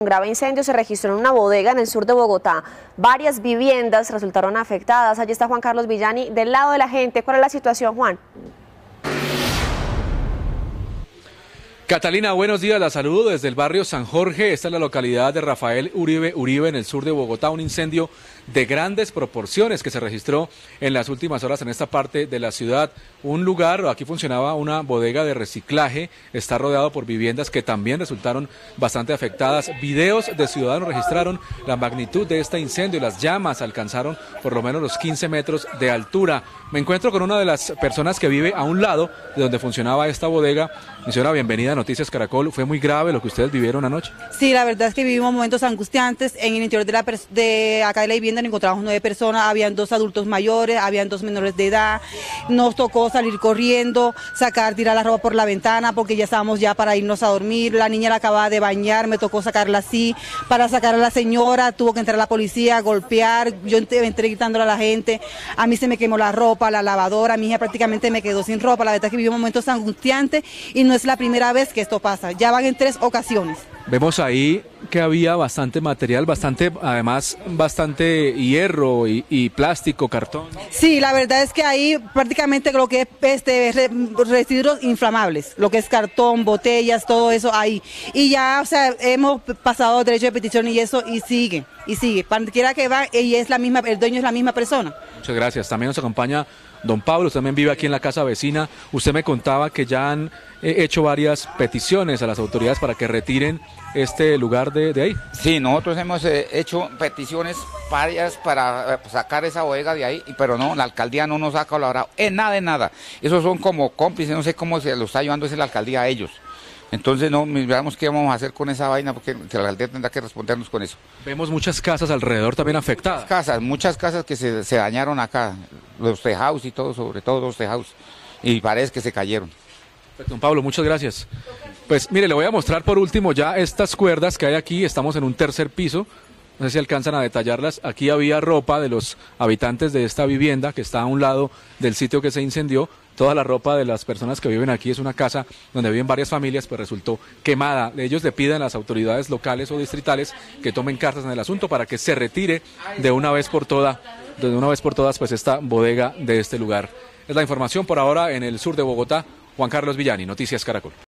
Un grave incendio se registró en una bodega en el sur de Bogotá. Varias viviendas resultaron afectadas. Allí está Juan Carlos Villani del lado de la gente. ¿Cuál es la situación, Juan? Catalina, buenos días. La saludo desde el barrio San Jorge. Esta es la localidad de Rafael Uribe Uribe en el sur de Bogotá. Un incendio de grandes proporciones que se registró en las últimas horas en esta parte de la ciudad. Un lugar, aquí funcionaba una bodega de reciclaje, está rodeado por viviendas que también resultaron bastante afectadas. Videos de ciudadanos registraron la magnitud de este incendio y las llamas alcanzaron por lo menos los 15 metros de altura. Me encuentro con una de las personas que vive a un lado de donde funcionaba esta bodega. Mi señora, bienvenida Noticias Caracol. ¿Fue muy grave lo que ustedes vivieron anoche? Sí, la verdad es que vivimos momentos angustiantes. En el interior de, la, de acá de la vivienda encontramos nueve personas, habían dos adultos mayores, habían dos menores de edad. Nos tocó salir corriendo, sacar, tirar la ropa por la ventana porque ya estábamos ya para irnos a dormir. La niña la acababa de bañar, me tocó sacarla así. Para sacar a la señora tuvo que entrar la policía, golpear. Yo entré gritándole a la gente. A mí se me quemó la ropa, la lavadora. Mi hija prácticamente me quedó sin ropa. La verdad es que vivimos momentos angustiantes y no es la primera vez que esto pasa. Ya van en tres ocasiones. Vemos ahí que había bastante material, bastante, además, bastante hierro y, plástico, cartón. Sí, la verdad es que ahí prácticamente lo que es este, residuos inflamables, lo que es cartón, botellas, todo eso ahí. Y ya, o sea, hemos pasado derecho de petición y eso, y sigue, y sigue. Para quiera que va, y es la misma, el dueño es la misma persona. Muchas gracias. También nos acompaña don Pablo, usted también vive aquí en la casa vecina. Usted me contaba que ya han eh, hecho varias peticiones a las autoridades para que retiren este lugar de, de ahí. Sí, nosotros hemos eh, hecho peticiones varias para eh, sacar esa bodega de ahí, pero no, la alcaldía no nos ha colaborado en nada, en nada. Esos son como cómplices, no sé cómo se lo está es la alcaldía a ellos. Entonces no, veamos qué vamos a hacer con esa vaina porque la alcaldía tendrá que respondernos con eso. Vemos muchas casas alrededor también afectadas. Muchas casas, muchas casas que se, se dañaron acá, los tejados y todo, sobre todo los tejados, y paredes que se cayeron. Don Pablo, muchas gracias. Pues mire, le voy a mostrar por último ya estas cuerdas que hay aquí. Estamos en un tercer piso. No sé si alcanzan a detallarlas. Aquí había ropa de los habitantes de esta vivienda que está a un lado del sitio que se incendió. Toda la ropa de las personas que viven aquí es una casa donde viven varias familias, pues resultó quemada. Ellos le piden a las autoridades locales o distritales que tomen cartas en el asunto para que se retire de una vez por todas, de una vez por todas, pues esta bodega de este lugar. Es la información por ahora en el sur de Bogotá. Juan Carlos Villani, Noticias Caracol.